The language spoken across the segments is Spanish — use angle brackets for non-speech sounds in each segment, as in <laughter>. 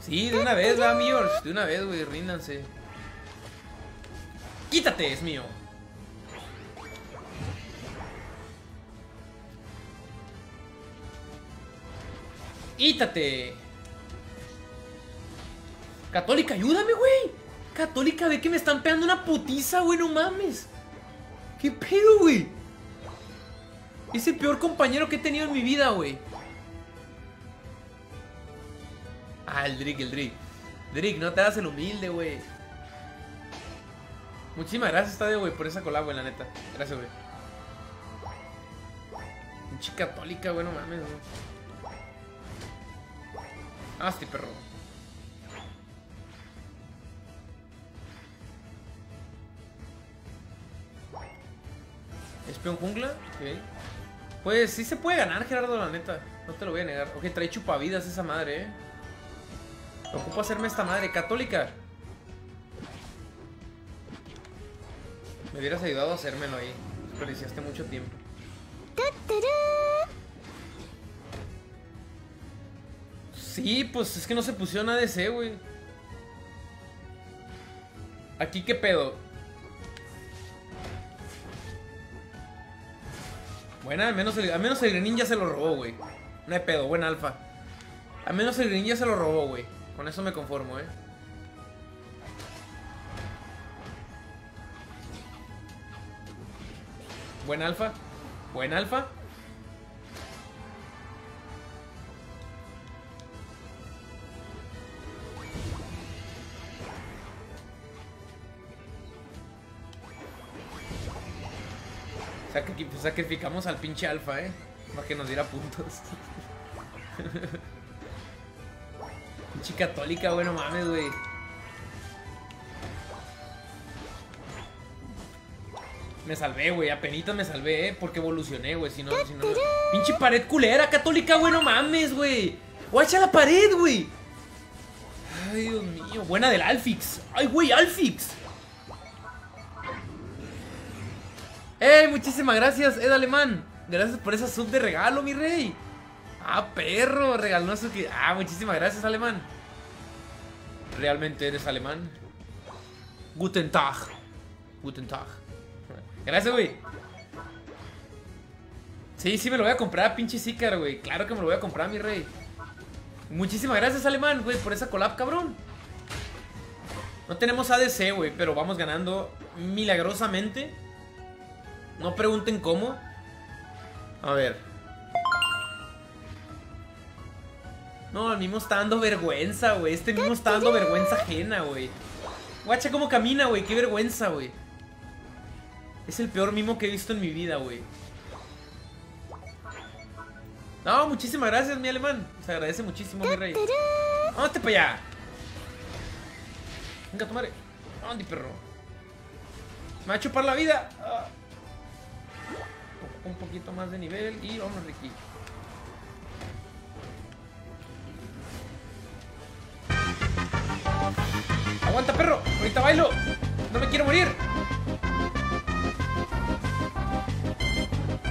Sí, de una vez, va, míos. De una vez, güey, ríndanse. ¡Quítate! Es mío. ¡Quítate! Católica, ayúdame, güey. Católica, ve que me están pegando una putiza, güey, no mames. ¿Qué pedo, güey? Es el peor compañero que he tenido en mi vida, güey. Ah, el Drick, el Drick. Drick, no te hagas el humilde, güey. Muchísimas gracias, Estadio, güey, por esa colab, güey, la neta. Gracias, güey. Pinche católica, güey, no mames, güey. Ah, este perro. ¿Espion jungla? Ok. Pues sí se puede ganar, Gerardo, la neta. No te lo voy a negar. Ok, trae chupavidas esa madre, eh. Ocupo hacerme esta madre católica. Me hubieras ayudado a hacérmelo ahí. Desperdiciaste mucho tiempo. Sí, pues es que no se pusieron ADC, güey. Aquí qué pedo. Buena, al menos el, al menos el Grenin ya se lo robó, güey. No hay pedo, buen alfa. Al menos el Grenin ya se lo robó, güey. Con eso me conformo, eh. Buen alfa. Buen alfa. Sacri- Sacrificamos al pinche alfa, eh. Para que nos diera puntos. <laughs> pinche católica, güey, no mames, güey. Me salvé, güey, apenitas me salvé, eh, porque evolucioné, güey, si no. Pinche pared culera, católica, güey, no mames, güey. Guacha la pared, güey. Ay, Dios mío, buena del Alfix. Ay, güey, Alfix. ¡Ey! Muchísimas gracias, Ed Alemán. Gracias por esa sub de regalo, mi rey. Ah, perro, regaló su. Ah, muchísimas gracias, Alemán. ¿Realmente eres alemán? Guten Tag. Guten Tag. Gracias, güey. Sí, sí, me lo voy a comprar, pinche Zícar, güey. Claro que me lo voy a comprar, mi rey. Muchísimas gracias, Alemán, güey, por esa collab, cabrón. No tenemos ADC, güey, pero vamos ganando milagrosamente. No pregunten cómo. A ver. No, el mismo está dando vergüenza, güey. Este mismo está dando vergüenza ajena, güey. Guacha cómo camina, güey. Qué vergüenza, güey. Es el peor mimo que he visto en mi vida, güey. No, muchísimas gracias, mi alemán. Se agradece muchísimo, mi rey. Vámonos para allá. Venga, tu madre. ¿Dónde, perro? Me va a chupar la vida. Ah. Un poquito más de nivel y vamos, Ricky. Aguanta, perro. Ahorita bailo. No me quiero morir.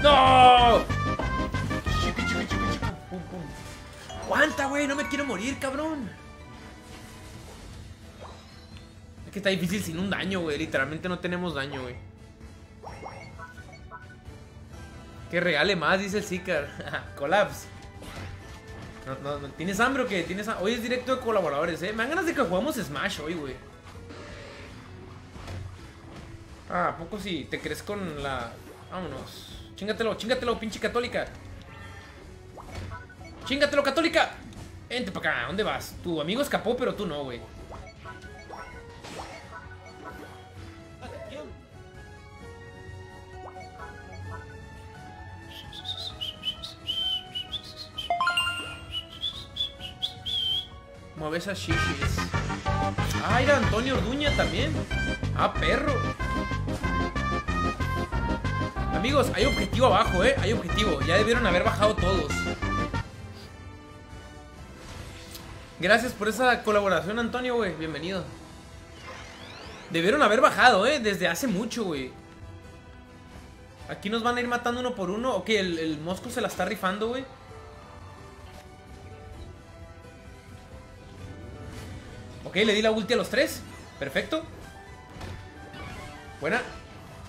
¡No! Aguanta, güey. No me quiero morir, cabrón. Es que está difícil sin un daño, güey. Literalmente no tenemos daño, güey. Que regale más, dice el Zikar. <laughs> Collabs. No, no. ¿Tienes hambre o qué? ¿Tienes ham- Hoy es directo de colaboradores, eh. Me dan ganas de que jugamos Smash hoy, güey. Ah, ¿a poco sí? ¿Te crees con la...? Vámonos. Chingatelo, chingatelo, pinche católica. Chingatelo, católica. Vente para acá, ¿dónde vas? Tu amigo escapó, pero tú no, güey. Mueve esas shishis. Ah, era Antonio Orduña también. Ah, perro. Amigos, hay objetivo abajo, ¿eh? Hay objetivo. Ya debieron haber bajado todos. Gracias por esa colaboración, Antonio, güey. Bienvenido. Debieron haber bajado, ¿eh? Desde hace mucho, güey. Aquí nos van a ir matando uno por uno. Ok, el, el Mosco se la está rifando, güey. Ok, le di la ulti a los tres. Perfecto. Buena.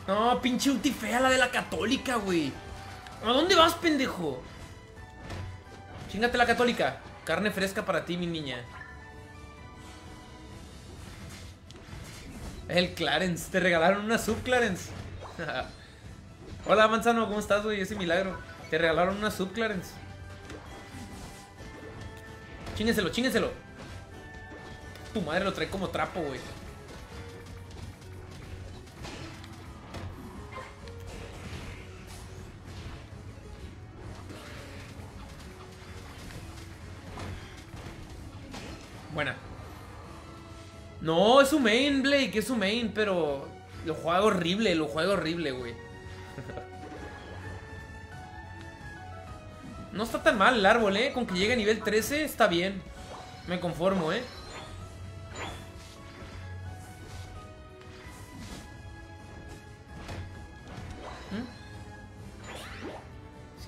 No, pinche ulti fea la de la católica, güey. ¿A dónde vas, pendejo? Chingate la católica. Carne fresca para ti, mi niña. El Clarence. Te regalaron una sub, Clarence. <laughs> Hola, Manzano. ¿Cómo estás, güey? Ese milagro. Te regalaron una sub, Clarence. Chíngenselo, chíngenselo. Tu madre lo trae como trapo, güey. Buena. No, es su main, Blake, es su main, pero lo juega horrible, lo juega horrible, güey. No está tan mal el árbol, ¿eh? Con que llegue a nivel 13 está bien. Me conformo, ¿eh?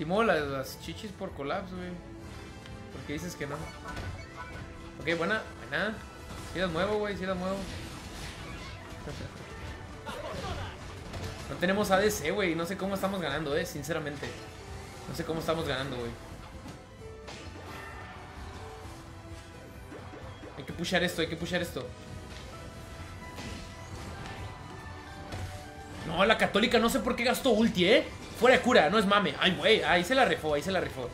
Si muevo las, chichis por colapso, güey. ¿Por qué dices que no? Ok, buena, buena. Si las muevo, güey, si las muevo. No tenemos ADC, güey. No sé cómo estamos ganando, eh, sinceramente. No sé cómo estamos ganando, güey. Hay que pushar esto, hay que pushar esto. No, la católica no sé por qué gastó ulti, ¿eh? Fuera de cura, no es mame. Ay, güey, ahí se la rifó, ahí se la rifó.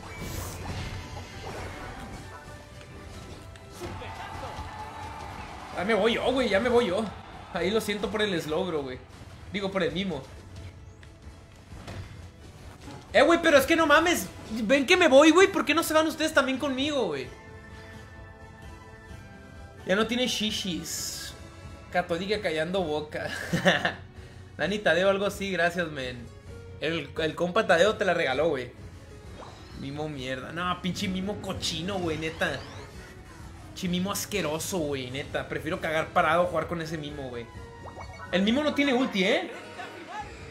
Ya me voy yo, güey, ya me voy yo. Ahí lo siento por el eslogro, güey. Digo, por el mimo. Eh, güey, pero es que no mames. Ven que me voy, güey. ¿Por qué no se van ustedes también conmigo, güey? Ya no tiene shishis. Católica callando boca. <laughs> Dani Tadeo, algo así, gracias, men. El, el compa Tadeo te la regaló, güey. Mimo mierda. No, pinche mimo cochino, güey, neta. Pinche mimo asqueroso, güey, neta. Prefiero cagar parado jugar con ese mimo, güey. El mimo no tiene ulti, ¿eh?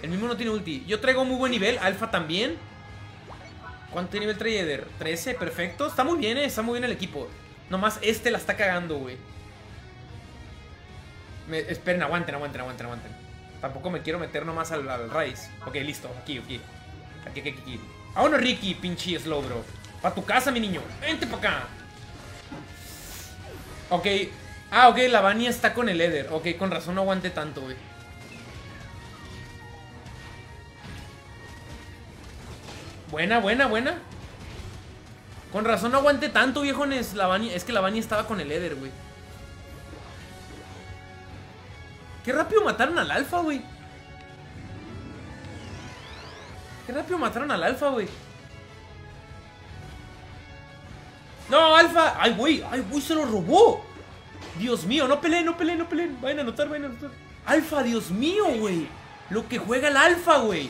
El mismo no tiene ulti. Yo traigo muy buen nivel. Alfa también. ¿Cuánto nivel trae Eder? 13, perfecto. Está muy bien, eh. Está muy bien el equipo. Nomás este la está cagando, güey. Esperen, aguanten, aguanten, aguanten, aguanten. Tampoco me quiero meter nomás al, al raíz. Ok, listo. Aquí, aquí. Aquí, aquí, aquí. Vámonos, Ricky, pinche slow, bro. Pa' tu casa, mi niño. Vente pa' acá. Ok. Ah, ok, la Vania está con el Eder. Ok, con razón no aguante tanto, güey. Buena, buena, buena. Con razón no aguante tanto, viejones. La es que la Bani estaba con el Eder, güey. Qué rápido mataron al alfa, güey. Qué rápido mataron al alfa, güey. No, alfa. Ay, güey. Ay, güey, se lo robó. Dios mío, no peleen, no peleen, no peleen. Vayan a anotar, vayan a anotar. Alfa, Dios mío, güey. Lo que juega el alfa, güey.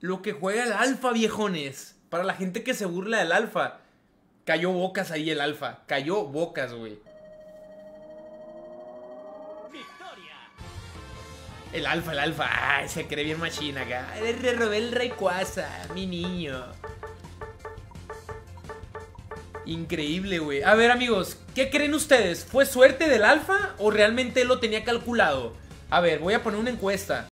Lo que juega el alfa, viejones. Para la gente que se burla del alfa. Cayó bocas ahí el alfa. Cayó bocas, güey. El alfa, el alfa. Ay, se cree bien machina acá. Le robé el Rayquaza, mi niño. Increíble, güey. A ver, amigos, ¿qué creen ustedes? ¿Fue suerte del alfa o realmente lo tenía calculado? A ver, voy a poner una encuesta.